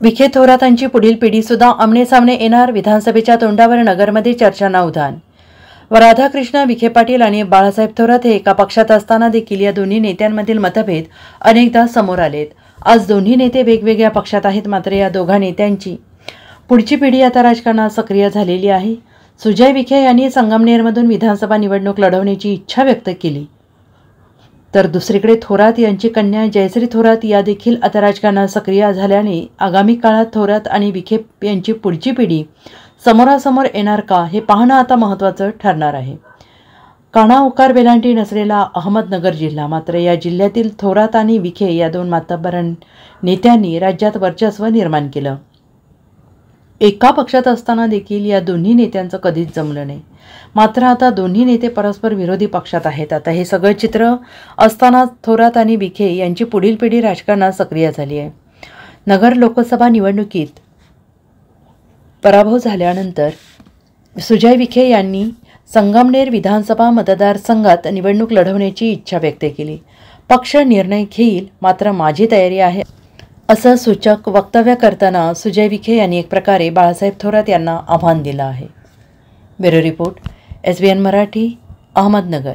विखे थोरातांची पुढील पिढी सुद्धा आमने सामने येणार विधानसभेच्या तोंडावर नगरमध्ये चर्चांना उधाण राधाकृष्ण विखे पाटील आणि बाळासाहेब थोरात हे एका पक्षात असताना देखील या दोन्ही नेत्यांमधील मतभेद अनेकदा समोर आलेत. आज दोन्ही नेते वेगवेगळ्या पक्षात आहेत मात्र या दोघा नेत्यांची पुढची पिढी आता राजकारणात सक्रिय झालेली आहे. सुजय विखे यांनी संगमनेरमधून विधानसभा निवडणूक लढवण्याची इच्छा व्यक्त केली. तर दुसरीकडे थोरात यांची कन्या जयश्री थोरात या देखील आता राजकारणात सक्रिय झाल्याने आगामी काळात थोरात आणि विखे यांची पुढची पिढी समोरासमोर येणार का हे पाहणं आता महत्त्वाचं ठरणार आहे. काणा उकार वेलांटी नसलेला अहमदनगर जिल्हा मात्र या जिल्ह्यातील थोरात आणि विखे या दोन मातब्बर नेत्यांनी राज्यात वर्चस्व निर्माण केलं. एका पक्षात असताना देखील या दोन्ही नेत्यांचं कधीच जमलं नाही. मात्र आता दोन्ही नेते परस्पर विरोधी पक्षात आहेत. आता हे सगळं चित्र असताना थोरात आणि विखे यांची पुढील पिढी राजकारणात सक्रिय झाली आहे. नगर लोकसभा निवडणुकीत पराभव झाल्यानंतर सुजय विखे यांनी संगमनेर विधानसभा मतदारसंघात निवडणूक लढवण्याची इच्छा व्यक्त केली. पक्ष निर्णय घेईल मात्र माझी तयारी आहे. असं सूचक वक्तव्य करताना सुजय विखे यांनी एक प्रकारे बाळासाहेब थोरात यांना आव्हान दिलं आहे. Bureau report S B N Marathi Ahmednagar.